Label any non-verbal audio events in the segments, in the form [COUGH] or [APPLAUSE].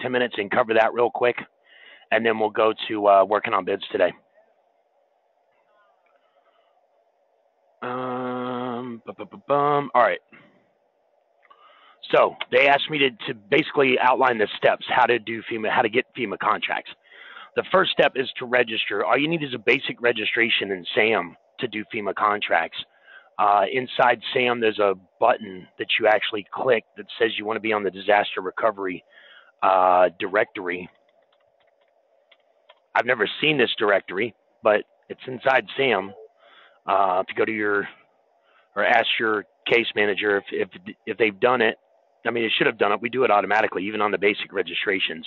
10 minutes and cover that real quick, and then we'll go to uh, working on bids today. Um, All right. So they asked me to, to basically outline the steps how to do FEMA, how to get FEMA contracts. The first step is to register. All you need is a basic registration in SAM to do FEMA contracts. Uh, inside SAM, there's a button that you actually click that says you want to be on the disaster recovery uh, directory. I've never seen this directory, but it's inside SAM. Uh, if you go to your or ask your case manager if, if if they've done it, I mean, it should have done it. We do it automatically, even on the basic registrations.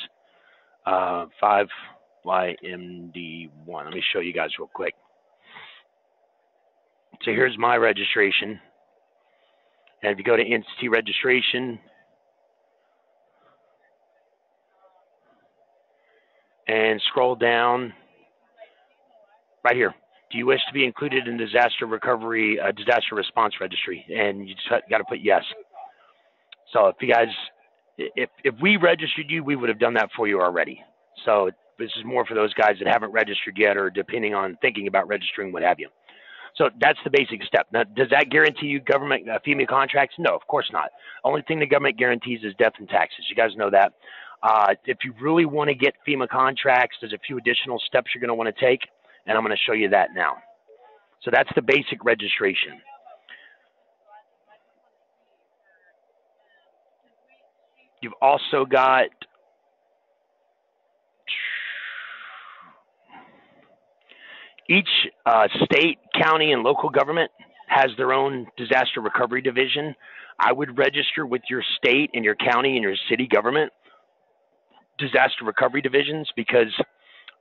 Uh, 5YMD1. Let me show you guys real quick. So here's my registration. And if you go to entity registration, and scroll down right here. Do you wish to be included in disaster recovery, uh, disaster response registry? And you just got to put yes. So if you guys, if if we registered you, we would have done that for you already. So this is more for those guys that haven't registered yet, or depending on thinking about registering, what have you. So that's the basic step. Now, does that guarantee you government uh, FEMA contracts? No, of course not. Only thing the government guarantees is death and taxes. You guys know that. Uh, if you really want to get FEMA contracts, there's a few additional steps you're going to want to take, and I'm going to show you that now. So that's the basic registration. You've also got each uh, state, county, and local government has their own disaster recovery division. I would register with your state and your county and your city government disaster recovery divisions because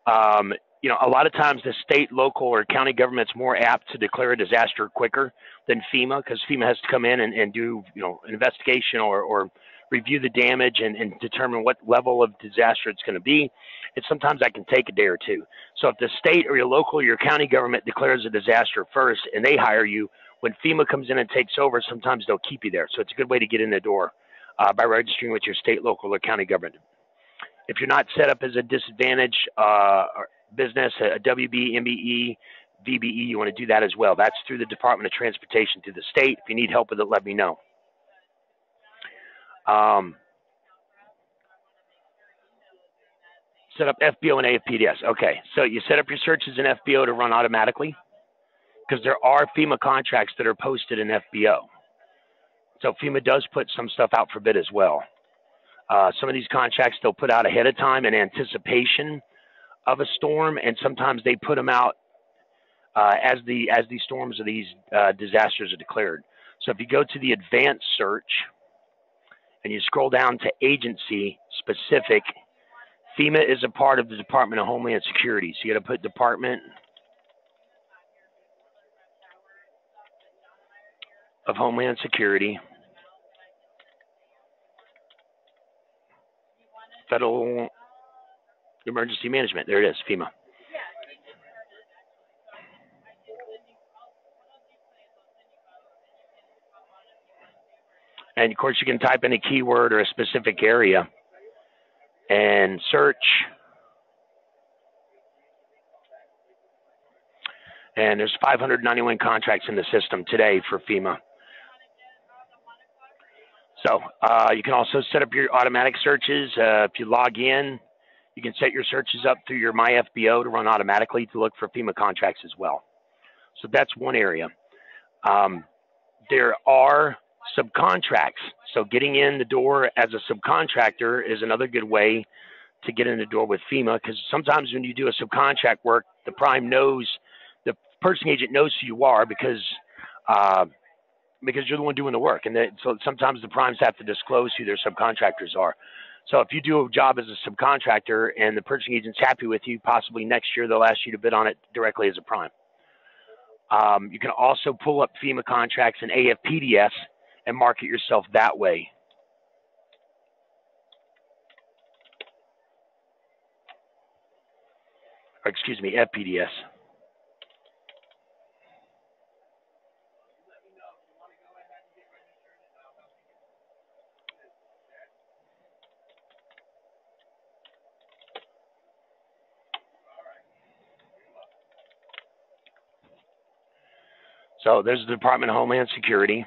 um, you know a lot of times the state, local, or county government's more apt to declare a disaster quicker than FEMA because FEMA has to come in and, and do you know an investigation or, or review the damage and, and determine what level of disaster it's going to be. And sometimes that can take a day or two. So if the state or your local or your county government declares a disaster first and they hire you, when FEMA comes in and takes over, sometimes they'll keep you there. So it's a good way to get in the door uh, by registering with your state, local, or county government. If you're not set up as a disadvantaged uh, business, a WB, MBE, VBE, you want to do that as well. That's through the Department of Transportation through the state. If you need help with it, let me know. Um, set up FBO and AFPDS. Okay, so you set up your searches in FBO to run automatically because there are FEMA contracts that are posted in FBO. So FEMA does put some stuff out for bid as well. Uh, some of these contracts they'll put out ahead of time in anticipation of a storm, and sometimes they put them out uh, as the as these storms or these uh, disasters are declared. So if you go to the advanced search, and you scroll down to agency specific, FEMA is a part of the Department of Homeland Security. So you got to put Department of Homeland Security. Federal Emergency Management. There it is, FEMA. And of course, you can type in a keyword or a specific area and search. And there's 591 contracts in the system today for FEMA. So uh, you can also set up your automatic searches. Uh, if you log in, you can set your searches up through your MyFBO to run automatically to look for FEMA contracts as well. So that's one area. Um, there are subcontracts. So getting in the door as a subcontractor is another good way to get in the door with FEMA because sometimes when you do a subcontract work, the prime knows the purchasing agent knows who you are because uh, because you're the one doing the work, and so sometimes the primes have to disclose who their subcontractors are. So if you do a job as a subcontractor and the purchasing agent's happy with you, possibly next year they'll ask you to bid on it directly as a prime. Um, you can also pull up FEMA contracts and AFPDS and market yourself that way. Or excuse me, FPDS. So there's the Department of Homeland Security,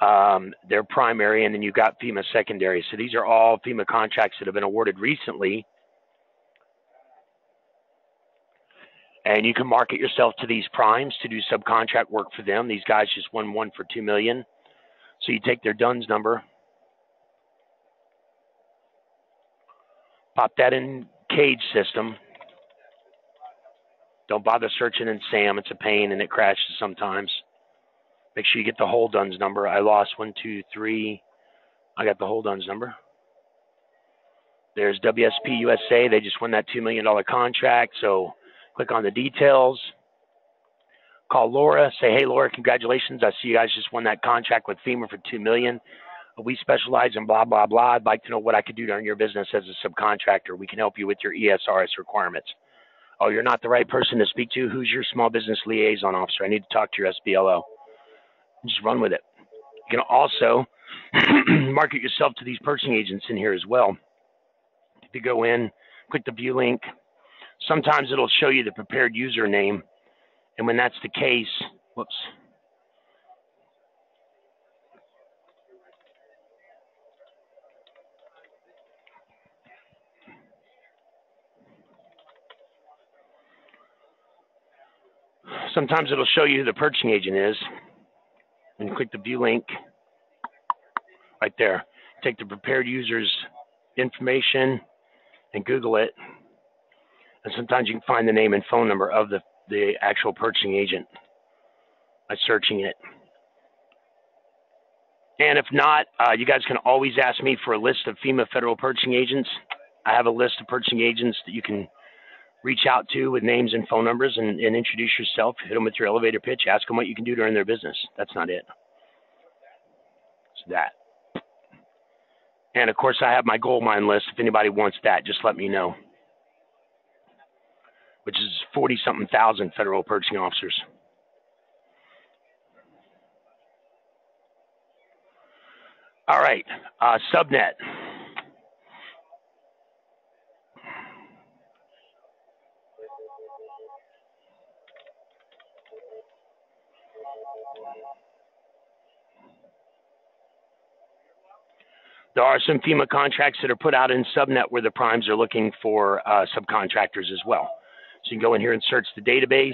um, their primary, and then you've got FEMA secondary. So these are all FEMA contracts that have been awarded recently. And you can market yourself to these primes to do subcontract work for them. These guys just won one for two million. So you take their DUNS number, pop that in Cage system. Don't bother searching in SAM. It's a pain and it crashes sometimes. Make sure you get the whole DUNS number. I lost one, two, three. I got the whole DUNS number. There's WSP USA. They just won that $2 million contract. So click on the details. Call Laura. Say, hey, Laura, congratulations. I see you guys just won that contract with FEMA for 2 million. We specialize in blah, blah, blah. I'd like to know what I could do to earn your business as a subcontractor. We can help you with your ESRS requirements. Oh, you're not the right person to speak to. Who's your small business liaison officer? I need to talk to your SBLO. Just run with it. You can also [CLEARS THROAT] market yourself to these purchasing agents in here as well. If you go in, click the view link, sometimes it'll show you the prepared username. And when that's the case, whoops. Sometimes it'll show you who the purchasing agent is. And click the view link right there. Take the prepared user's information and Google it. And sometimes you can find the name and phone number of the, the actual purchasing agent by searching it. And if not, uh, you guys can always ask me for a list of FEMA federal purchasing agents. I have a list of purchasing agents that you can reach out to with names and phone numbers and, and introduce yourself. Hit them with your elevator pitch. Ask them what you can do to earn their business. That's not it. It's that. And of course, I have my gold mine list. If anybody wants that, just let me know. Which is 40 something thousand federal purchasing officers. All right, uh, subnet. There are some FEMA contracts that are put out in subnet where the primes are looking for uh, subcontractors as well. So you can go in here and search the database.